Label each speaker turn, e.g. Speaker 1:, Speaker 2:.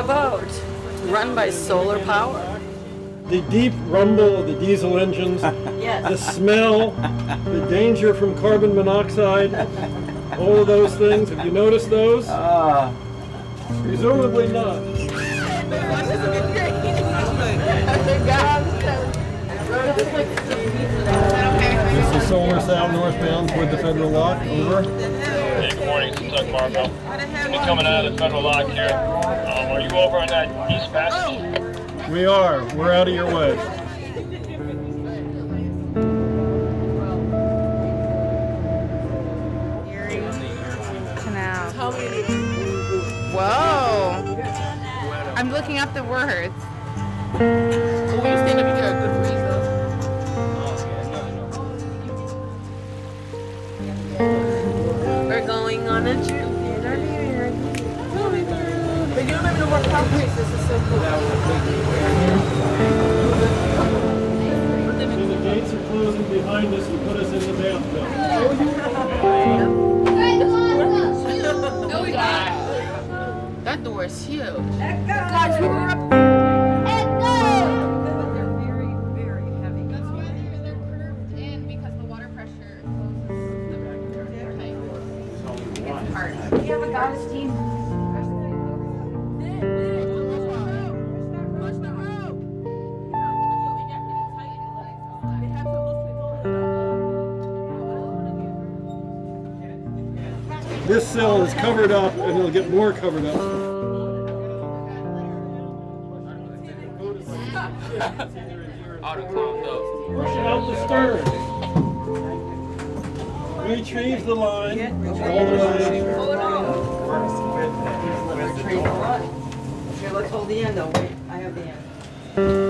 Speaker 1: a boat run by solar power.
Speaker 2: The deep rumble of the diesel engines,
Speaker 1: Yes.
Speaker 2: the smell, the danger from carbon monoxide, all of those things. Have you noticed those?
Speaker 3: Ah,
Speaker 2: Presumably not. This is Solar Sal northbound toward the Federal Lock. Over.
Speaker 4: Hey, good morning, it's Doug Marco. We're coming out of the federal lock here. Um, are you over on that east passage?
Speaker 2: We are. We're out of your way.
Speaker 5: Canal. Whoa. I'm looking up the words.
Speaker 2: The gates are closing behind us and put us in the.
Speaker 5: That door is huge.
Speaker 6: Guys, we were up.
Speaker 5: The It's hard.
Speaker 6: We have a goddess team.
Speaker 2: This cell is covered up and it'll get more covered up. Push out the stern. We changed the line all the way.
Speaker 1: Here, let's hold the end though. Wait, I have the end.